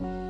you